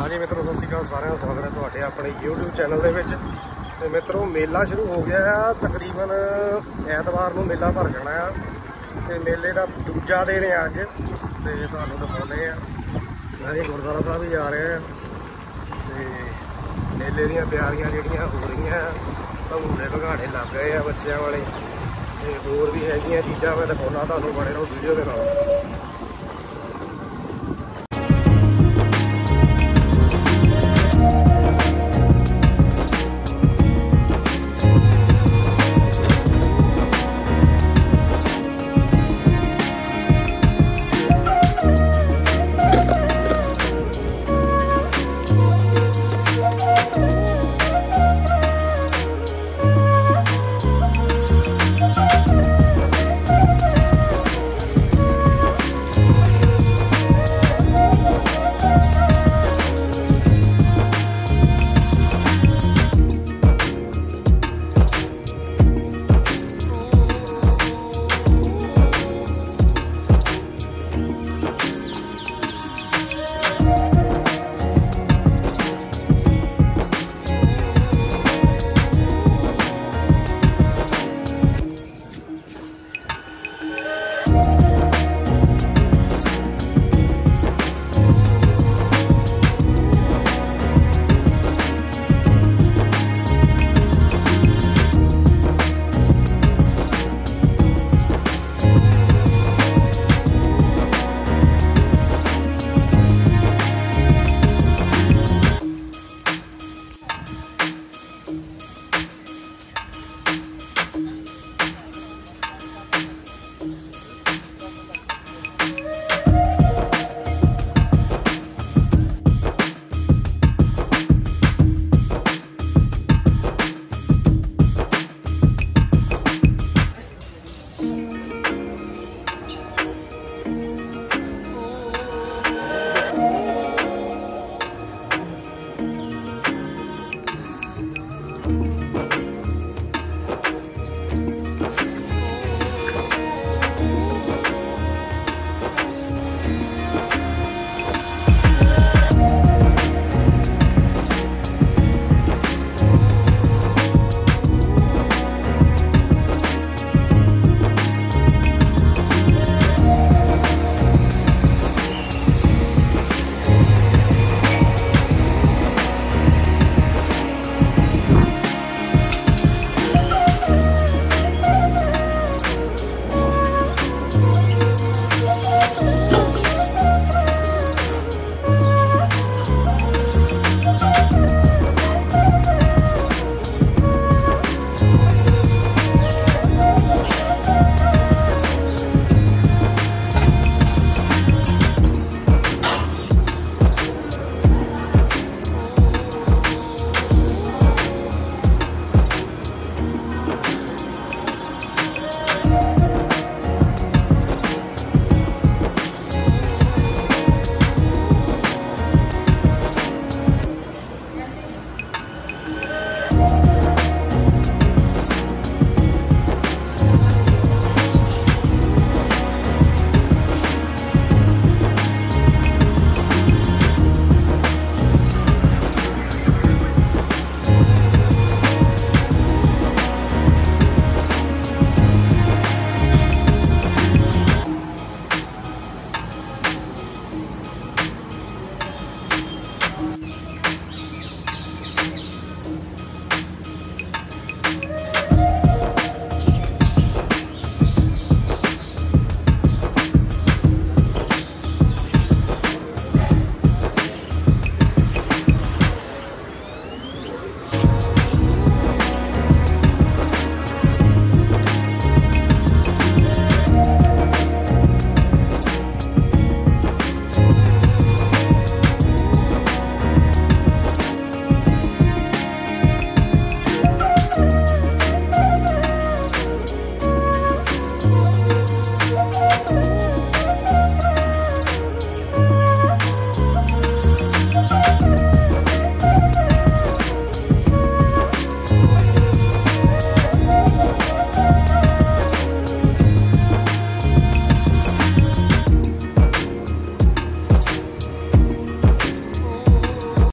ਹਾਂਜੀ ਮਿੱਤਰੋ, ਸਤਿ ਸ਼੍ਰੀ ਅਕਾਲ, ਸਾਰਿਆਂ ਦਾ ਸਵਾਗਤ ਹੈ ਤੁਹਾਡੇ ਆਪਣੇ YouTube ਚੈਨਲ ਦੇ ਵਿੱਚ। ਤੇ ਮਿੱਤਰੋ, ਮੇਲਾ ਸ਼ੁਰੂ ਹੋ ਗਿਆ ਆ। ਤਕਰੀਬਨ ਐਤਵਾਰ ਨੂੰ ਮੇਲਾ ਭਰ ਜਾਣਾ ਆ। ਤੇ ਮੇਲੇ ਦਾ ਦੂਜਾ ਦਿਨ ਹੈ ਅੱਜ। ਤੇ ਤੁਹਾਨੂੰ ਦਿਖਾਉਂਦੇ ਆ। ਅਸੀਂ ਗੁਰਦੁਆਰਾ ਸਾਹਿਬ ਹੀ ਜਾ ਰਹੇ ਆ। ਤੇ ਮੇਲੇ ਦੀਆਂ ਤਿਆਰੀਆਂ ਜਿਹੜੀਆਂ ਹੋ ਰਹੀਆਂ ਭੰਗੂੜੇ ਭਗਾੜੇ ਲੱਗ ਗਏ ਆ ਬੱਚਿਆਂ ਵਾਲੇ। ਤੇ ਹੋਰ ਵੀ ਹੈਗੀਆਂ ਚੀਜ਼ਾਂ ਮੈਂ ਦਿਖਾਉਣਾ ਤੁਹਾਨੂੰ, ਬਣੇ ਰਹੋ, ਵੀਡੀਓ ਦੇ ਨਾਲ।